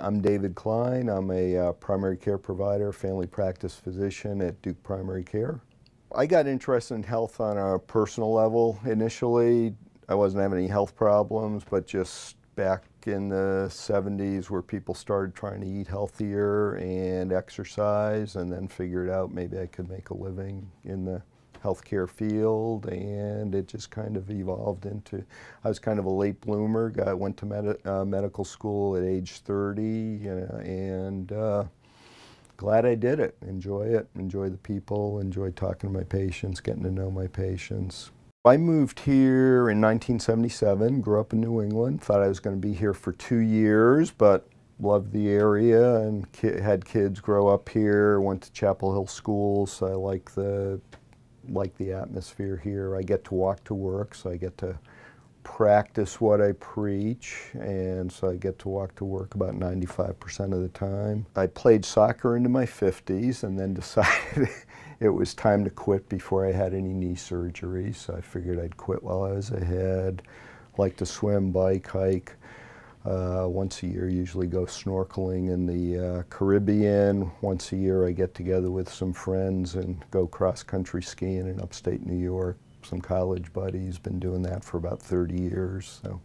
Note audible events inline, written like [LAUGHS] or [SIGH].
I'm David Klein. I'm a uh, primary care provider, family practice physician at Duke Primary Care. I got interested in health on a personal level initially. I wasn't having any health problems, but just back in the 70s where people started trying to eat healthier and exercise and then figured out maybe I could make a living in the healthcare field and it just kind of evolved into I was kind of a late bloomer got went to med uh, medical school at age 30 you know, and uh, glad I did it. Enjoy it enjoy the people enjoy talking to my patients getting to know my patients. I moved here in 1977 grew up in New England thought I was going to be here for two years but loved the area and ki had kids grow up here went to Chapel Hill schools so I like the like the atmosphere here. I get to walk to work, so I get to practice what I preach, and so I get to walk to work about 95% of the time. I played soccer into my 50s and then [LAUGHS] decided it was time to quit before I had any knee surgery, so I figured I'd quit while I was ahead. Like to swim, bike, hike. Uh, once a year, usually go snorkeling in the uh, Caribbean. Once a year, I get together with some friends and go cross country skiing in upstate New York. Some college buddies, been doing that for about 30 years. So.